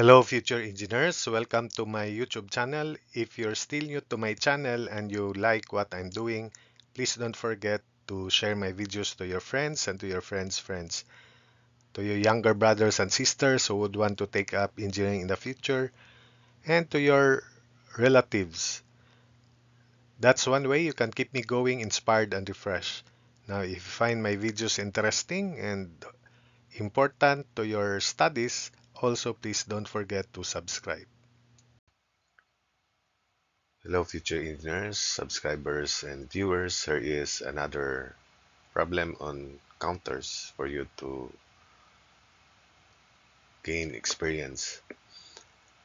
Hello future engineers, welcome to my YouTube channel. If you're still new to my channel and you like what I'm doing, please don't forget to share my videos to your friends and to your friends' friends. To your younger brothers and sisters who would want to take up engineering in the future, and to your relatives. That's one way you can keep me going, inspired, and refreshed. Now, if you find my videos interesting and important to your studies, also, please don't forget to subscribe. Hello future engineers, subscribers, and viewers. Here is another problem on counters for you to gain experience.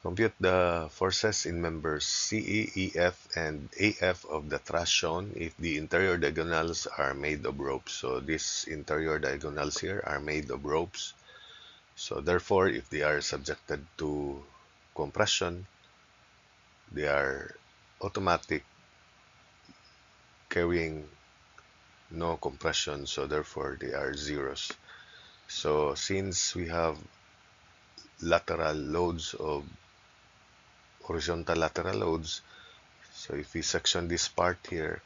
Compute the forces in members CE, EF, and AF of the truss shown if the interior diagonals are made of ropes. So these interior diagonals here are made of ropes so therefore, if they are subjected to compression, they are automatic carrying no compression, so therefore they are zeros. So since we have lateral loads of horizontal lateral loads, so if we section this part here,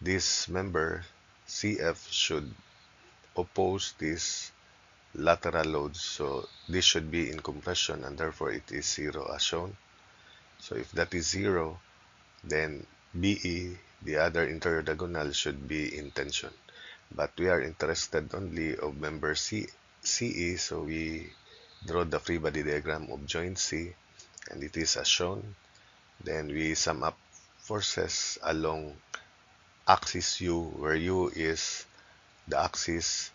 this member CF should oppose this lateral loads so this should be in compression and therefore it is zero as shown. So if that is zero then BE the other interior diagonal should be in tension. But we are interested only of member C, CE so we draw the free body diagram of joint C and it is as shown. Then we sum up forces along axis U where U is the axis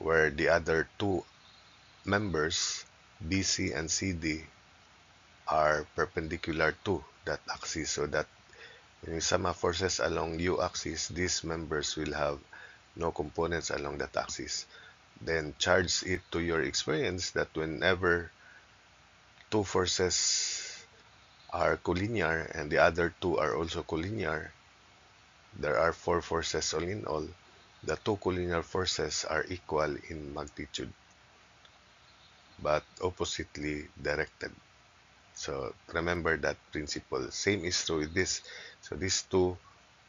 where the other two members, BC and CD, are perpendicular to that axis so that when you sum up forces along U axis, these members will have no components along that axis. Then charge it to your experience that whenever two forces are collinear and the other two are also collinear, there are four forces all in all the two collinear forces are equal in magnitude but oppositely directed. So remember that principle. Same is true with this. So these two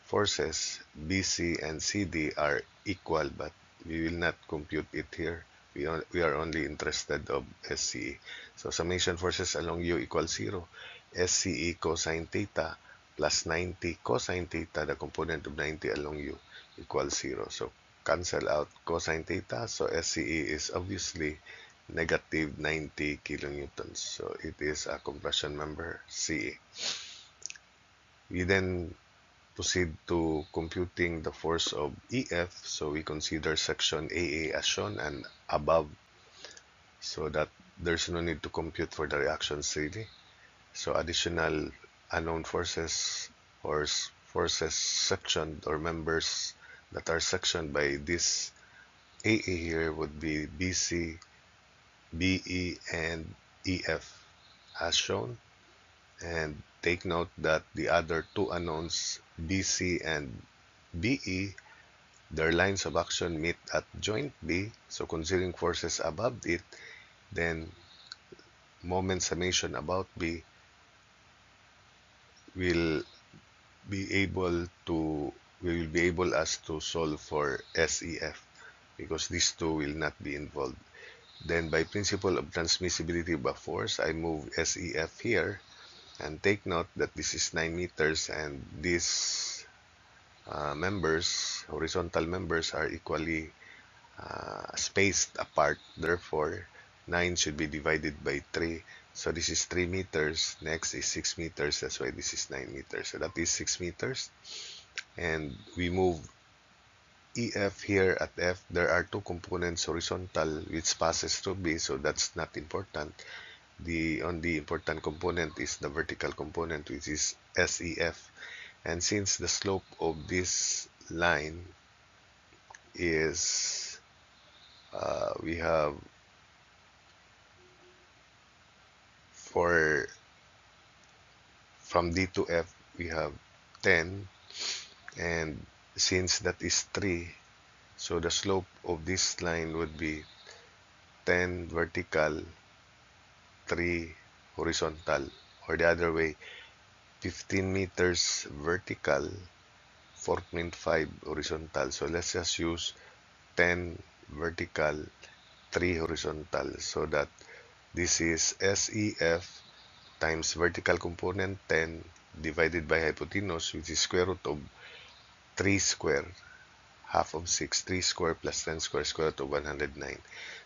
forces, BC and CD, are equal, but we will not compute it here. We, we are only interested of SCE. So summation forces along U equals 0. SCE cosine theta plus 90 cosine theta, the component of 90 along U equals 0. So cancel out cosine theta. So SCE is obviously negative 90 kilonewtons. So it is a compression member CE. We then proceed to computing the force of EF. So we consider section AA as shown and above so that there's no need to compute for the reactions really. So additional unknown forces or forces sectioned or members that are sectioned by this AA here would be BC, BE, and EF as shown. And take note that the other two unknowns, BC and BE, their lines of action meet at joint B. So considering forces above it, then moment summation about B will be able to we will be able as to solve for SEF because these two will not be involved. Then by principle of transmissibility by force, I move SEF here and take note that this is 9 meters and these uh, members, horizontal members are equally uh, spaced apart. Therefore, 9 should be divided by 3. So this is 3 meters. Next is 6 meters. That's why this is 9 meters. So that is 6 meters and we move EF here at F, there are two components horizontal which passes through B, so that's not important. The only important component is the vertical component, which is SEF. And since the slope of this line is, uh, we have for from D to F, we have 10 and since that is 3 so the slope of this line would be 10 vertical 3 horizontal or the other way 15 meters vertical 4.5 horizontal. So let's just use 10 vertical 3 horizontal so that this is SEF times vertical component 10 divided by hypotenuse which is square root of 3 square half of 6 3 square plus 10 square square root of 109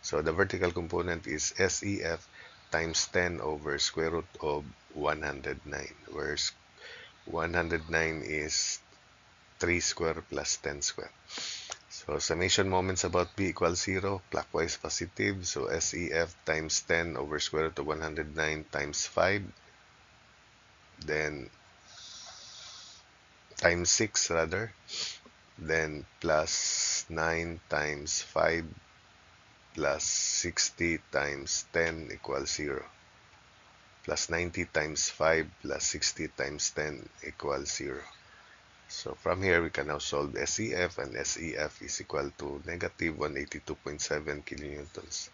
so the vertical component is SEF times 10 over square root of 109 where 109 is 3 square plus 10 square. So summation moments about B equals 0 clockwise positive. So SEF times 10 over square root of 109 times 5 then times 6 rather then plus 9 times 5 plus 60 times 10 equals 0 plus 90 times 5 plus 60 times 10 equals 0 so from here we can now solve SEF and SEF is equal to negative 182.7 kilonewtons.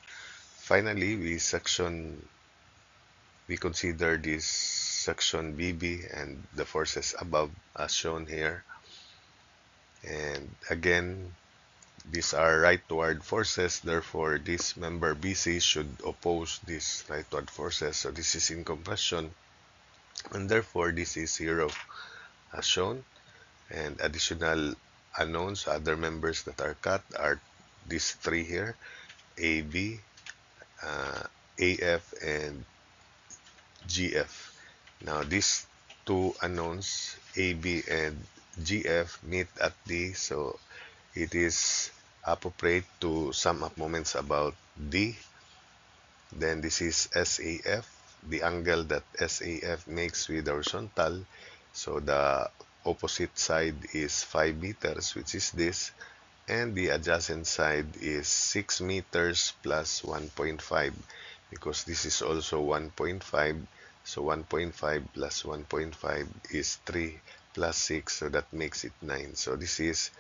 Finally we section we consider this section BB and the forces above as shown here. And again these are rightward forces therefore this member BC should oppose these rightward forces. So this is in compression and therefore this is zero as shown. And additional unknowns other members that are cut are these three here AB uh, AF and GF now these two unknowns AB and GF meet at D. So it is appropriate to sum up moments about D. Then this is SAF the angle that SAF makes with horizontal. So the opposite side is 5 meters which is this. And the adjacent side is 6 meters plus 1.5 because this is also 1.5 so 1.5 plus 1.5 is 3 plus 6 so that makes it 9 so this is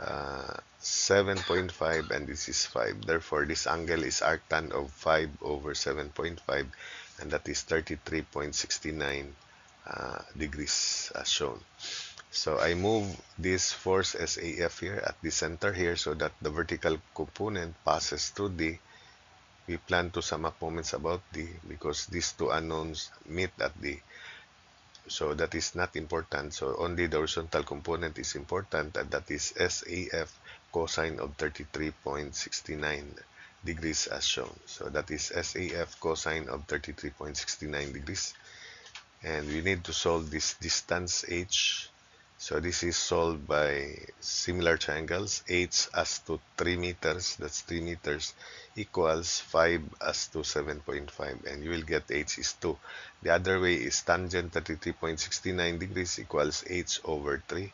uh, 7.5 and this is 5 therefore this angle is arctan of 5 over 7.5 and that is 33.69 uh, degrees as shown. So I move this force SAF here at the center here so that the vertical component passes through D we plan to sum up moments about D because these two unknowns meet at D so that is not important. So only the horizontal component is important and that is SAF cosine of 33.69 degrees as shown. So that is SAF cosine of 33.69 degrees. And we need to solve this distance h so this is solved by similar triangles h as to 3 meters that's 3 meters equals 5 as to 7.5 and you will get h is 2 the other way is tangent 33.69 degrees equals h over 3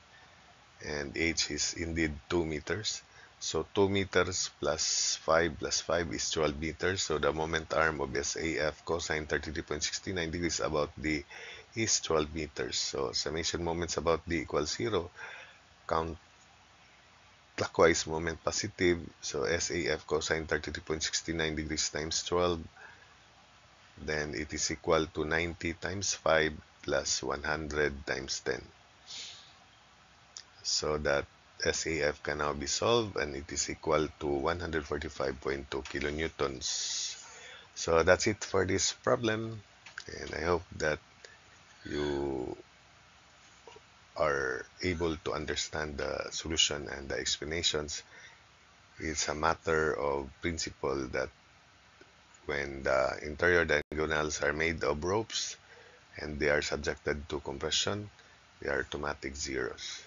and h is indeed 2 meters so 2 meters plus 5 plus 5 is 12 meters. So the moment arm of SAF cosine 33.69 degrees about the is 12 meters. So summation moments about d equals 0 count clockwise moment positive. So SAF cosine 33.69 degrees times 12 then it is equal to 90 times 5 plus 100 times 10 so that SAF can now be solved and it is equal to 145.2 kilonewtons so that's it for this problem and I hope that you are able to understand the solution and the explanations, it's a matter of principle that when the interior diagonals are made of ropes and they are subjected to compression, they are automatic zeros.